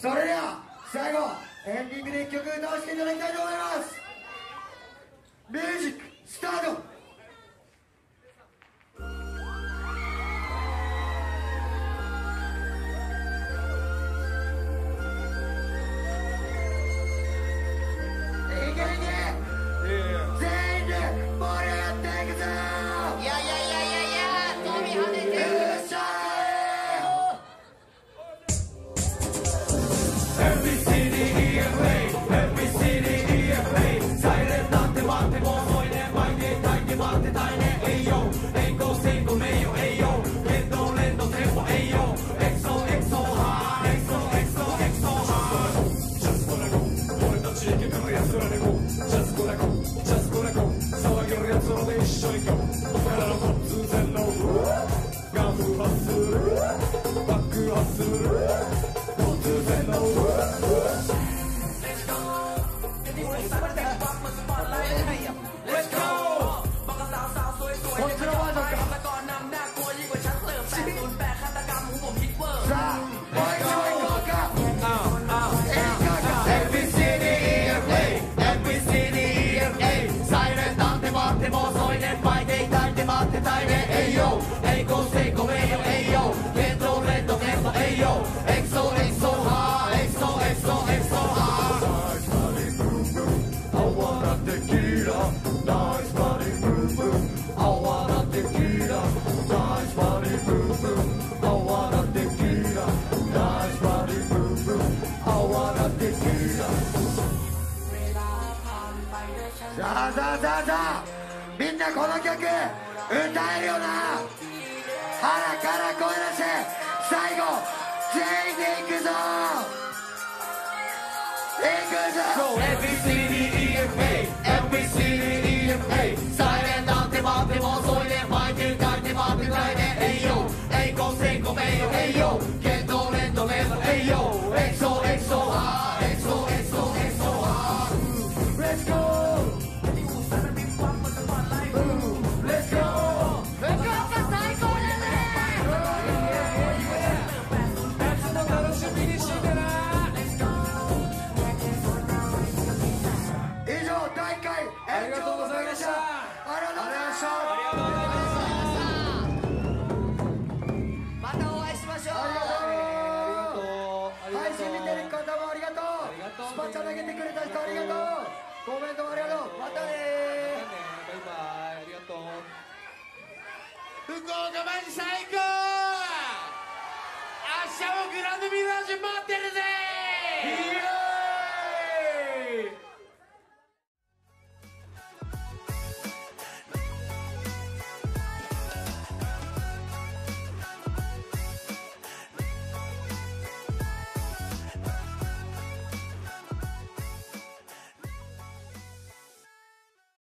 それでは最後エンディングで曲歌わせていただきたいと思います。ミュージックスタート。いけいけさあさあさあみんなこの曲歌えるよな腹から声出して最後全員でいくぞいくぞ So ABCDEFA ABCDEFA サイレンなんて待ってもそいで巻いて歌いて待ってないで栄養栄光成功名誉栄養剣道連動連動栄養グランドミラージュ待ってるぜ